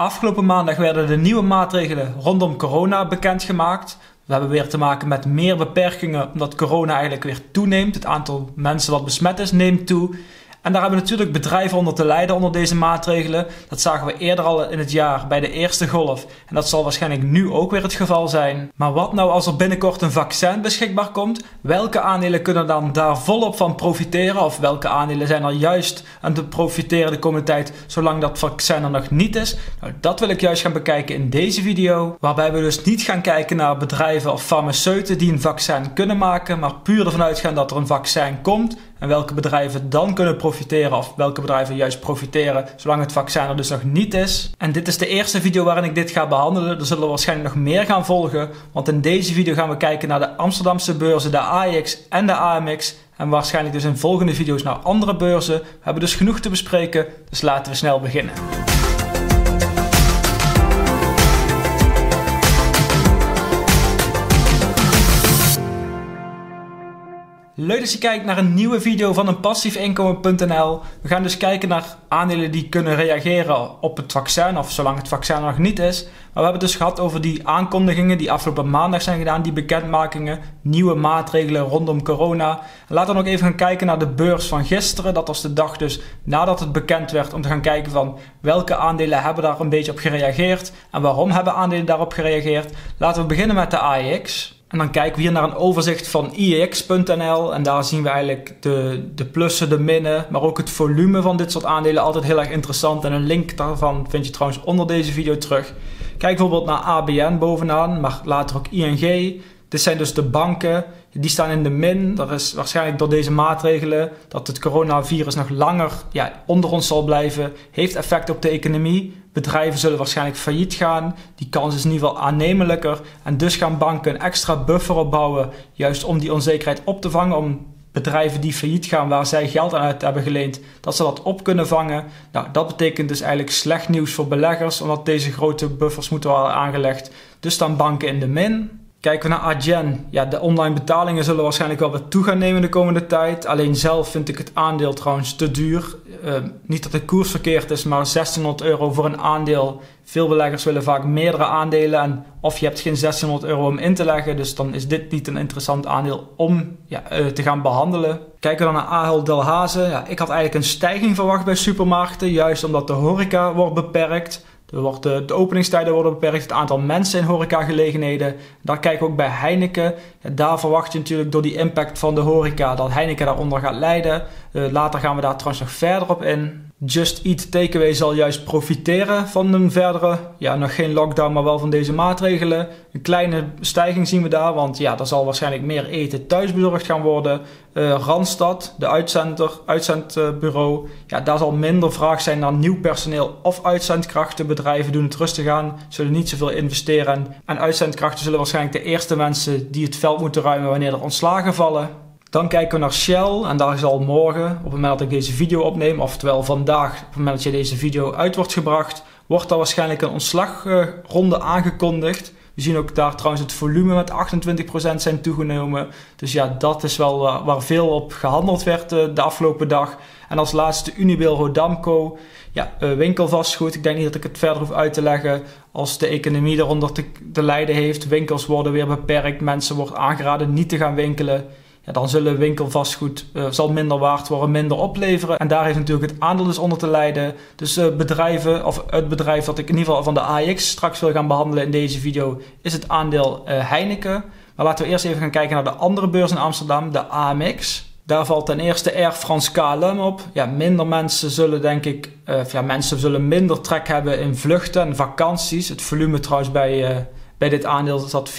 Afgelopen maandag werden de nieuwe maatregelen rondom corona bekendgemaakt. We hebben weer te maken met meer beperkingen omdat corona eigenlijk weer toeneemt. Het aantal mensen dat besmet is neemt toe. En daar hebben natuurlijk bedrijven onder te lijden onder deze maatregelen. Dat zagen we eerder al in het jaar bij de eerste golf. En dat zal waarschijnlijk nu ook weer het geval zijn. Maar wat nou als er binnenkort een vaccin beschikbaar komt? Welke aandelen kunnen dan daar volop van profiteren? Of welke aandelen zijn er juist aan te profiteren de komende tijd, zolang dat vaccin er nog niet is? Nou, dat wil ik juist gaan bekijken in deze video. Waarbij we dus niet gaan kijken naar bedrijven of farmaceuten die een vaccin kunnen maken, maar puur ervan uitgaan dat er een vaccin komt en welke bedrijven dan kunnen profiteren of welke bedrijven juist profiteren zolang het vaccin er dus nog niet is. En dit is de eerste video waarin ik dit ga behandelen. Er zullen waarschijnlijk nog meer gaan volgen, want in deze video gaan we kijken naar de Amsterdamse beurzen, de AEX en de AMX. En waarschijnlijk dus in volgende video's naar andere beurzen. We hebben dus genoeg te bespreken, dus laten we snel beginnen. Leuk dat je kijkt naar een nieuwe video van een passiefinkomen.nl. We gaan dus kijken naar aandelen die kunnen reageren op het vaccin of zolang het vaccin nog niet is. Maar we hebben het dus gehad over die aankondigingen die afgelopen maandag zijn gedaan, die bekendmakingen, nieuwe maatregelen rondom corona. laten we nog even gaan kijken naar de beurs van gisteren. Dat was de dag dus nadat het bekend werd om te gaan kijken van welke aandelen hebben daar een beetje op gereageerd en waarom hebben aandelen daarop gereageerd. Laten we beginnen met de AEX. En dan kijken we hier naar een overzicht van IEX.nl en daar zien we eigenlijk de, de plussen, de minnen, maar ook het volume van dit soort aandelen altijd heel erg interessant. En een link daarvan vind je trouwens onder deze video terug. Kijk bijvoorbeeld naar ABN bovenaan, maar later ook ING. Dit zijn dus de banken, die staan in de min. Dat is waarschijnlijk door deze maatregelen dat het coronavirus nog langer ja, onder ons zal blijven, heeft effect op de economie. Bedrijven zullen waarschijnlijk failliet gaan. Die kans is in ieder geval aannemelijker. En dus gaan banken een extra buffer opbouwen, juist om die onzekerheid op te vangen. Om bedrijven die failliet gaan, waar zij geld aan uit hebben geleend, dat ze dat op kunnen vangen. Nou, dat betekent dus eigenlijk slecht nieuws voor beleggers, omdat deze grote buffers moeten worden aangelegd. Dus staan banken in de min. Kijken we naar Adyen. Ja, de online betalingen zullen waarschijnlijk wel wat toe gaan nemen de komende tijd. Alleen zelf vind ik het aandeel trouwens te duur. Uh, niet dat de koers verkeerd is, maar 1600 euro voor een aandeel. Veel beleggers willen vaak meerdere aandelen. En of je hebt geen 1600 euro om in te leggen. Dus dan is dit niet een interessant aandeel om ja, uh, te gaan behandelen. Kijken we dan naar Ahold Delhaize. Ja, ik had eigenlijk een stijging verwacht bij supermarkten. Juist omdat de horeca wordt beperkt. Wordt de, de, openingstijden worden beperkt, het aantal mensen in horecagelegenheden. Daar kijken we ook bij Heineken. Daar verwacht je natuurlijk door die impact van de horeca dat Heineken daaronder gaat lijden. Uh, later gaan we daar trouwens nog verder op in. Just Eat Takeaway zal juist profiteren van een verdere, ja, nog geen lockdown, maar wel van deze maatregelen. Een kleine stijging zien we daar, want ja, er zal waarschijnlijk meer eten thuis bezorgd gaan worden. Uh, Randstad, de uitzender, uitzendbureau, ja, daar zal minder vraag zijn naar nieuw personeel of uitzendkrachten. Bedrijven doen het rustig aan, zullen niet zoveel investeren. En uitzendkrachten zullen waarschijnlijk de eerste mensen die het veld moeten ruimen wanneer er ontslagen vallen. Dan kijken we naar Shell en daar zal morgen, op het moment dat ik deze video opneem, oftewel vandaag, op het moment dat je deze video uit wordt gebracht, wordt daar waarschijnlijk een ontslagronde aangekondigd. We zien ook daar trouwens het volume met 28% zijn toegenomen. Dus ja, dat is wel waar veel op gehandeld werd eh, de afgelopen dag. En als laatste Unibail Rodamco. Ja, eh, winkelvastgoed. Ik denk niet dat ik het verder hoef uit te leggen. Als de economie eronder te, te lijden heeft. Winkels worden weer beperkt. Mensen wordt aangeraden niet te gaan winkelen dan zullen winkelvastgoed uh, zal minder waard worden, minder opleveren. En daar heeft natuurlijk het aandeel dus onder te lijden. Dus uh, bedrijven, of het bedrijf dat ik in ieder geval van de AX straks wil gaan behandelen in deze video, is het aandeel uh, Heineken. Maar laten we eerst even gaan kijken naar de andere beurs in Amsterdam, de AMX. Daar valt ten eerste Air France KLM op. Ja, minder mensen zullen denk ik, ja, mensen zullen minder trek hebben in vluchten en vakanties. Het volume trouwens bij bij dit aandeel zat 64%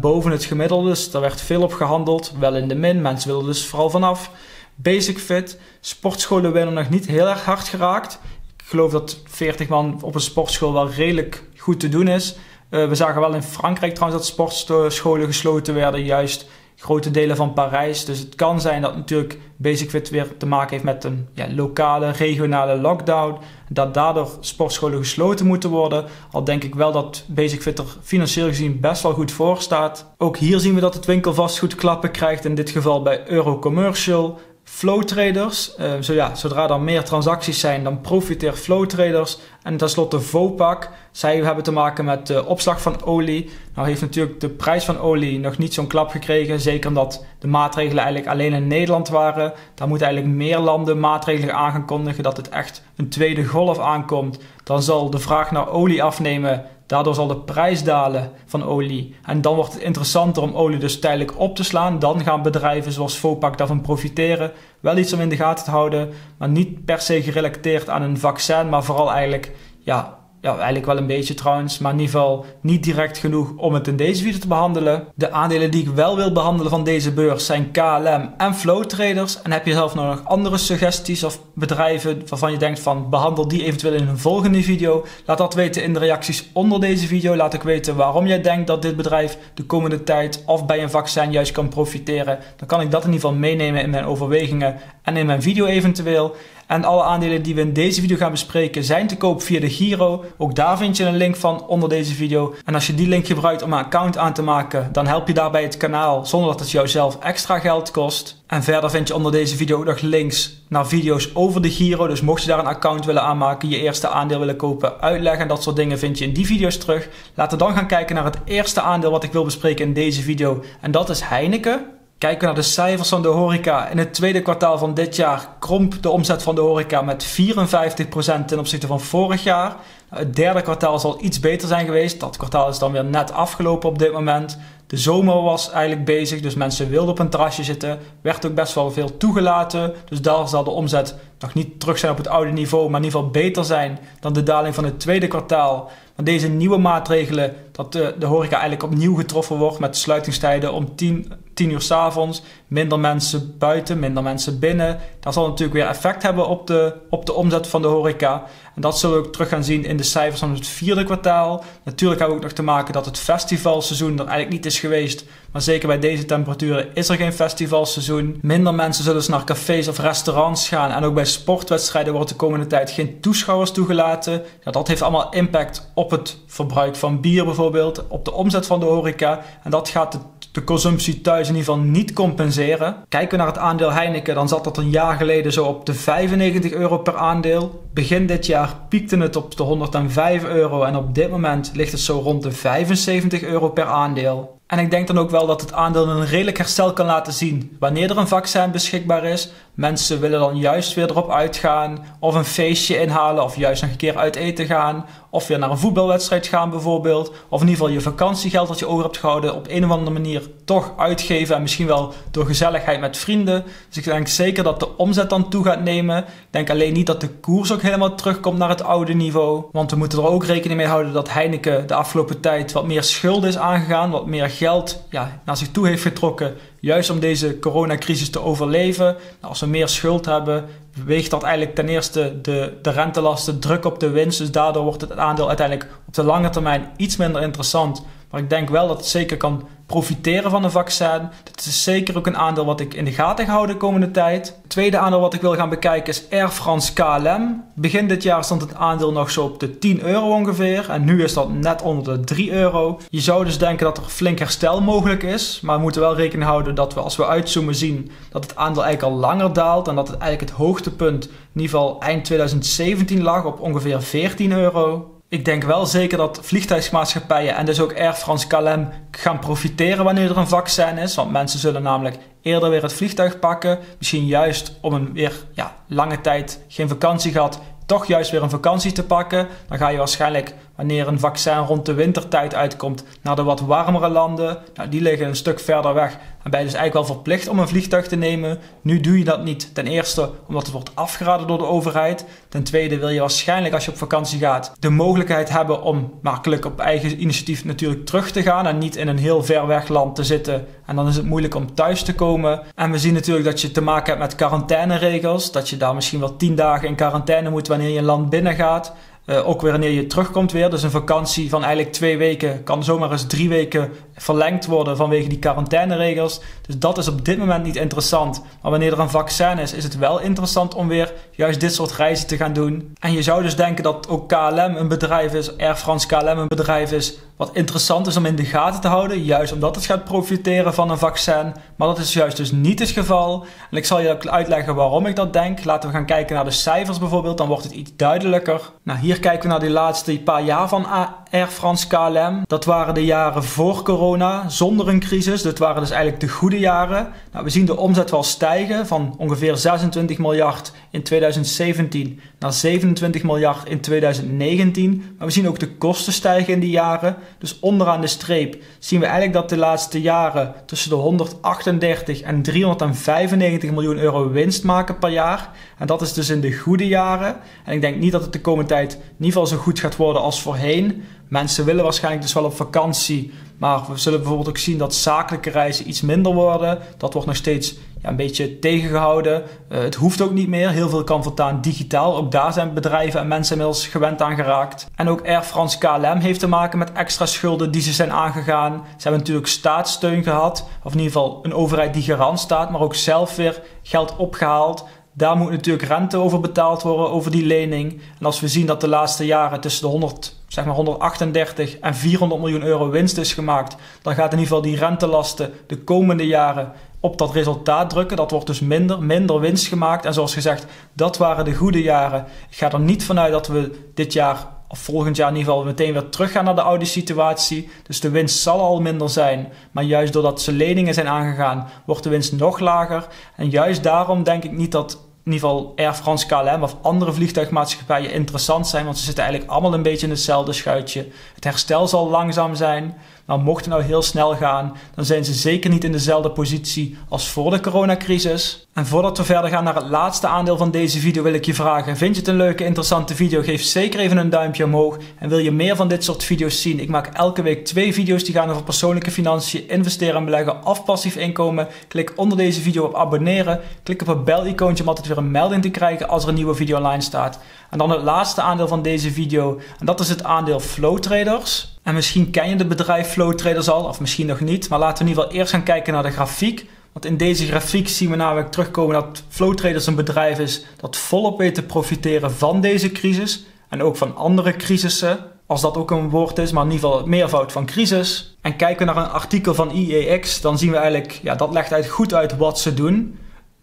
boven het gemiddelde, dus daar werd veel op gehandeld. Wel in de min, mensen wilden dus vooral vanaf. Basic Fit, sportscholen werden nog niet heel erg hard geraakt. Ik geloof dat 40 man op een sportschool wel redelijk goed te doen is. Uh, we zagen wel in Frankrijk trouwens dat sportscholen gesloten werden, juist grote delen van Parijs. Dus het kan zijn dat natuurlijk Basic Fit weer te maken heeft met een ja, lokale, regionale lockdown. Dat daardoor sportscholen gesloten moeten worden. Al denk ik wel dat Basic Fit er financieel gezien best wel goed voor staat. Ook hier zien we dat het winkelvastgoed klappen krijgt. In dit geval bij Eurocommercial. Flow traders. Uh, zo ja, zodra er meer transacties zijn, dan profiteert flow traders. En tenslotte Vopak. Zij hebben te maken met de opslag van olie. Nou heeft natuurlijk de prijs van olie nog niet zo'n klap gekregen. Zeker omdat de maatregelen eigenlijk alleen in Nederland waren. Daar moeten eigenlijk meer landen maatregelen aan gaan kondigen dat het echt een tweede golf aankomt. Dan zal de vraag naar olie afnemen. Daardoor zal de prijs dalen van olie. En dan wordt het interessanter om olie dus tijdelijk op te slaan. Dan gaan bedrijven zoals Vopak daarvan profiteren. Wel iets om in de gaten te houden, maar niet per se gerelateerd aan een vaccin, maar vooral eigenlijk ja, ja, eigenlijk wel een beetje trouwens, maar in ieder geval niet direct genoeg om het in deze video te behandelen. De aandelen die ik wel wil behandelen van deze beurs zijn KLM en Flow Traders. En heb je zelf nog andere suggesties of bedrijven waarvan je denkt van behandel die eventueel in een volgende video? Laat dat weten in de reacties onder deze video. Laat ik weten waarom jij denkt dat dit bedrijf de komende tijd of bij een vaccin juist kan profiteren. Dan kan ik dat in ieder geval meenemen in mijn overwegingen en in mijn video eventueel. En alle aandelen die we in deze video gaan bespreken zijn te koop via de Giro. Ook daar vind je een link van onder deze video. En als je die link gebruikt om een account aan te maken, dan help je daarbij het kanaal zonder dat het jou zelf extra geld kost. En verder vind je onder deze video ook nog links naar video's over de Giro. Dus mocht je daar een account willen aanmaken, je eerste aandeel willen kopen, uitleggen en dat soort dingen vind je in die video's terug. Laten we dan gaan kijken naar het eerste aandeel wat ik wil bespreken in deze video. En dat is Heineken. Kijken we naar de cijfers van de horeca. In het tweede kwartaal van dit jaar kromp de omzet van de horeca met 54% ten opzichte van vorig jaar. Het derde kwartaal zal iets beter zijn geweest. Dat kwartaal is dan weer net afgelopen op dit moment. De zomer was eigenlijk bezig, dus mensen wilden op een terrasje zitten. Werd ook best wel veel toegelaten. Dus daar zal de omzet nog niet terug zijn op het oude niveau, maar in ieder geval beter zijn dan de daling van het tweede kwartaal. Maar deze nieuwe maatregelen, dat de, de horeca eigenlijk opnieuw getroffen wordt met sluitingstijden om 10, 10 uur s avonds, minder mensen buiten, minder mensen binnen. Dat zal natuurlijk weer effect hebben op de, op de omzet van de horeca. En dat zullen we ook terug gaan zien in de cijfers van het vierde kwartaal. Natuurlijk hebben we ook nog te maken dat het festivalseizoen er eigenlijk niet is geweest. Maar zeker bij deze temperaturen is er geen festivalseizoen. Minder mensen zullen dus naar cafés of restaurants gaan. En ook bij sportwedstrijden wordt de komende tijd geen toeschouwers toegelaten. Ja, dat heeft allemaal impact op het verbruik van bier bijvoorbeeld. Op de omzet van de horeca. En dat gaat de de consumptie thuis in ieder geval niet compenseren. Kijken we naar het aandeel Heineken, dan zat dat een jaar geleden zo op de 95 euro per aandeel. Begin dit jaar piekte het op de 105 euro en op dit moment ligt het zo rond de 75 euro per aandeel. En ik denk dan ook wel dat het aandeel een redelijk herstel kan laten zien wanneer er een vaccin beschikbaar is. Mensen willen dan juist weer erop uitgaan, of een feestje inhalen, of juist nog een keer uit eten gaan, of weer naar een voetbalwedstrijd gaan bijvoorbeeld, of in ieder geval je vakantiegeld dat je over hebt gehouden op een of andere manier toch uitgeven en misschien wel door gezelligheid met vrienden. Dus ik denk zeker dat de omzet dan toe gaat nemen. Ik denk alleen niet dat de koers ook helemaal terugkomt naar het oude niveau, want we moeten er ook rekening mee houden dat Heineken de afgelopen tijd wat meer schulden is aangegaan, wat meer geld ja, naar zich toe heeft getrokken juist om deze coronacrisis te overleven. Nou, als we meer schuld hebben, weegt dat eigenlijk ten eerste de, de rentelasten druk op de winst. Dus daardoor wordt het aandeel uiteindelijk op de lange termijn iets minder interessant. Maar ik denk wel dat het zeker kan profiteren van een vaccin. Dit is zeker ook een aandeel wat ik in de gaten ga houden de komende tijd. Het tweede aandeel wat ik wil gaan bekijken is Air France KLM. Begin dit jaar stond het aandeel nog zo op de 10 euro ongeveer. En nu is dat net onder de 3 euro. Je zou dus denken dat er flink herstel mogelijk is. Maar we moeten wel rekening houden dat we als we uitzoomen zien dat het aandeel eigenlijk al langer daalt. En dat het eigenlijk het hoogtepunt in ieder geval eind 2017 lag op ongeveer 14 euro. Ik denk wel zeker dat vliegtuigmaatschappijen en dus ook Air France KLM gaan profiteren wanneer er een vaccin is. Want mensen zullen namelijk eerder weer het vliegtuig pakken. Misschien juist om een weer ja, lange tijd geen vakantie gehad, toch juist weer een vakantie te pakken. Dan ga je waarschijnlijk wanneer een vaccin rond de wintertijd uitkomt naar de wat warmere landen. Nou, die liggen een stuk verder weg. En ben je dus eigenlijk wel verplicht om een vliegtuig te nemen. Nu doe je dat niet. Ten eerste omdat het wordt afgeraden door de overheid. Ten tweede wil je waarschijnlijk als je op vakantie gaat de mogelijkheid hebben om makkelijk op eigen initiatief natuurlijk terug te gaan. En niet in een heel ver weg land te zitten. En dan is het moeilijk om thuis te komen. En we zien natuurlijk dat je te maken hebt met quarantaineregels. Dat je daar misschien wel 10 dagen in quarantaine moet wanneer je een land binnen gaat. Uh, ook wanneer je terugkomt weer. Dus een vakantie van eigenlijk twee weken kan zomaar eens drie weken verlengd worden vanwege die quarantaineregels. Dus dat is op dit moment niet interessant. Maar wanneer er een vaccin is, is het wel interessant om weer juist dit soort reizen te gaan doen. En je zou dus denken dat ook KLM een bedrijf is, Air France KLM een bedrijf is, wat interessant is om in de gaten te houden, juist omdat het gaat profiteren van een vaccin. Maar dat is juist dus niet het geval. En ik zal je ook uitleggen waarom ik dat denk. Laten we gaan kijken naar de cijfers bijvoorbeeld, dan wordt het iets duidelijker. Nou, hier kijken we naar de laatste paar jaar van Air France KLM. Dat waren de jaren voor corona, zonder een crisis. Dat waren dus eigenlijk de goede jaren. Nou, we zien de omzet wel stijgen van ongeveer 26 miljard in 2017 naar 27 miljard in 2019. Maar we zien ook de kosten stijgen in die jaren. Dus onderaan de streep zien we eigenlijk dat de laatste jaren tussen de 138 en 395 miljoen euro winst maken per jaar. En dat is dus in de goede jaren. En ik denk niet dat het de komende tijd in ieder geval zo goed gaat worden als voorheen. Mensen willen waarschijnlijk dus wel op vakantie. Maar we zullen bijvoorbeeld ook zien dat zakelijke reizen iets minder worden. Dat wordt nog steeds ja, een beetje tegengehouden. Uh, het hoeft ook niet meer. Heel veel kan voortaan digitaal. Ook daar zijn bedrijven en mensen inmiddels gewend aan geraakt. En ook Air France KLM heeft te maken met extra schulden die ze zijn aangegaan. Ze hebben natuurlijk staatssteun gehad. Of in ieder geval een overheid die garant staat. Maar ook zelf weer geld opgehaald. Daar moet natuurlijk rente over betaald worden, over die lening. En als we zien dat de laatste jaren tussen de 100, zeg maar 138 en 400 miljoen euro winst is gemaakt, dan gaat in ieder geval die rentelasten de komende jaren op dat resultaat drukken. Dat wordt dus minder, minder winst gemaakt. En zoals gezegd, dat waren de goede jaren. Ik ga er niet vanuit dat we dit jaar of volgend jaar in ieder geval meteen weer teruggaan naar de oude situatie. Dus de winst zal al minder zijn. Maar juist doordat ze leningen zijn aangegaan, wordt de winst nog lager. En juist daarom denk ik niet dat in ieder geval Air France KLM of andere vliegtuigmaatschappijen interessant zijn. Want ze zitten eigenlijk allemaal een beetje in hetzelfde schuitje. Het herstel zal langzaam zijn. Maar mocht het nou heel snel gaan, dan zijn ze zeker niet in dezelfde positie als voor de coronacrisis. En voordat we verder gaan naar het laatste aandeel van deze video, wil ik je vragen: vind je het een leuke, interessante video? Geef zeker even een duimpje omhoog. En wil je meer van dit soort video's zien? Ik maak elke week twee video's die gaan over persoonlijke financiën, investeren en beleggen of passief inkomen. Klik onder deze video op abonneren. Klik op het bel-icoontje om altijd weer een melding te krijgen als er een nieuwe video online staat. En dan het laatste aandeel van deze video, en dat is het aandeel Flow Traders. En misschien ken je het bedrijf Flow Traders al, of misschien nog niet. Maar laten we in ieder geval eerst gaan kijken naar de grafiek. Want in deze grafiek zien we namelijk terugkomen dat Flow Traders een bedrijf is dat volop weet te profiteren van deze crisis. En ook van andere crisissen, als dat ook een woord is, maar in ieder geval het meervoud van crisis. En kijken we naar een artikel van IEX, dan zien we eigenlijk, ja, dat legt uit goed uit wat ze doen.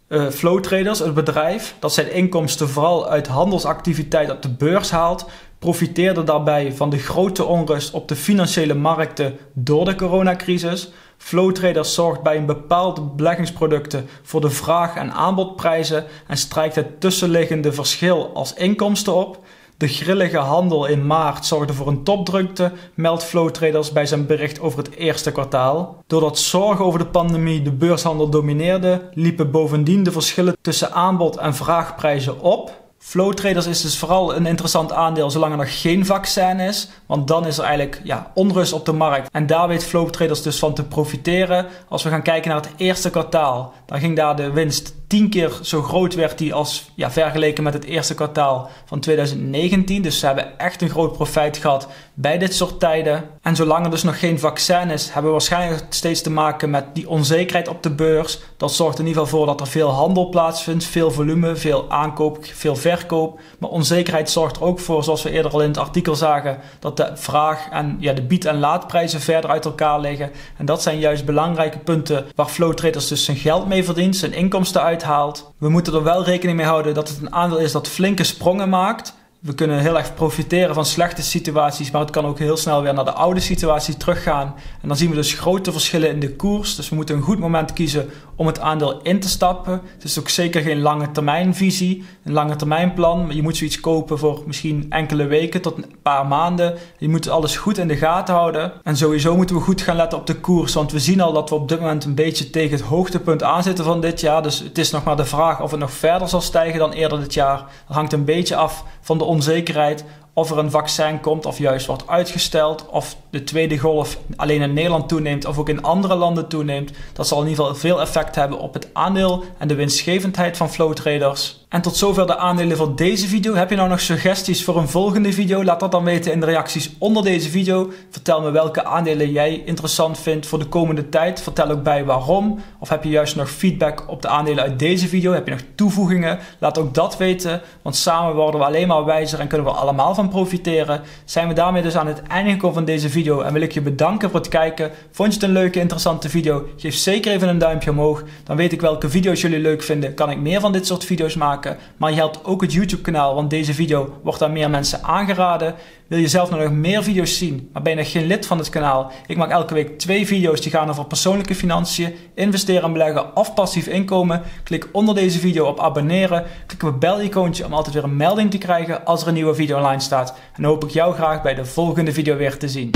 Uh, Flow Traders, het bedrijf, dat zijn inkomsten vooral uit handelsactiviteit op de beurs haalt, profiteerde daarbij van de grote onrust op de financiële markten door de coronacrisis. Flow Traders zorgt bij een bepaalde beleggingsproducten voor de vraag- en aanbodprijzen en strijkt het tussenliggende verschil als inkomsten op. De grillige handel in maart zorgde voor een topdrukte, meldt Flow Traders bij zijn bericht over het eerste kwartaal. Doordat zorgen over de pandemie de beurshandel domineerde, liepen bovendien de verschillen tussen aanbod en vraagprijzen op. Flow traders is dus vooral een interessant aandeel zolang er nog geen vaccin is. Want dan is er eigenlijk ja, onrust op de markt. En daar weet flow traders dus van te profiteren. Als we gaan kijken naar het eerste kwartaal, dan ging daar de winst tien keer zo groot werd die als ja, vergeleken met het eerste kwartaal van 2019. Dus ze hebben echt een groot profijt gehad bij dit soort tijden. En zolang er dus nog geen vaccin is, hebben we waarschijnlijk steeds te maken met die onzekerheid op de beurs. Dat zorgt in ieder geval voor dat er veel handel plaatsvindt, veel volume, veel aankoop, veel verkoop. Maar onzekerheid zorgt er ook voor, zoals we eerder al in het artikel zagen, dat de vraag en ja, de bied- en laadprijzen verder uit elkaar liggen. En dat zijn juist belangrijke punten waar flow traders dus zijn geld mee verdient, zijn inkomsten uit we moeten er wel rekening mee houden dat het een aandeel is dat flinke sprongen maakt. We kunnen heel erg profiteren van slechte situaties, maar het kan ook heel snel weer naar de oude situatie teruggaan. En dan zien we dus grote verschillen in de koers. Dus we moeten een goed moment kiezen om het aandeel in te stappen. Het is ook zeker geen lange termijn visie, een lange termijn plan. Je moet zoiets kopen voor misschien enkele weken tot een paar maanden. Je moet alles goed in de gaten houden. En sowieso moeten we goed gaan letten op de koers, want we zien al dat we op dit moment een beetje tegen het hoogtepunt aanzitten van dit jaar. Dus het is nog maar de vraag of het nog verder zal stijgen dan eerder dit jaar. Dat hangt een beetje af van de onzekerheid of er een vaccin komt of juist wordt uitgesteld, of de tweede golf alleen in Nederland toeneemt of ook in andere landen toeneemt. Dat zal in ieder geval veel effect hebben op het aandeel en de winstgevendheid van flow traders. En tot zover de aandelen voor deze video. Heb je nou nog suggesties voor een volgende video? Laat dat dan weten in de reacties onder deze video. Vertel me welke aandelen jij interessant vindt voor de komende tijd. Vertel ook bij waarom. Of heb je juist nog feedback op de aandelen uit deze video? Heb je nog toevoegingen? Laat ook dat weten. Want samen worden we alleen maar wijzer en kunnen we allemaal van profiteren. Zijn we daarmee dus aan het einde gekomen van deze video. En wil ik je bedanken voor het kijken. Vond je het een leuke, interessante video? Geef zeker even een duimpje omhoog. Dan weet ik welke video's jullie leuk vinden. Kan ik meer van dit soort video's Maar je helpt ook het YouTube kanaal, want deze video wordt aan meer mensen aangeraden. Wil je zelf nog meer video's zien, maar ben je nog geen lid van het kanaal? Ik maak elke week twee video's die gaan over persoonlijke financiën, investeren en beleggen of passief inkomen. Klik onder deze video op abonneren. Klik op het bel-icoontje om altijd weer een melding te krijgen als er een nieuwe video online staat. En dan hoop ik jou graag bij de volgende video weer te zien.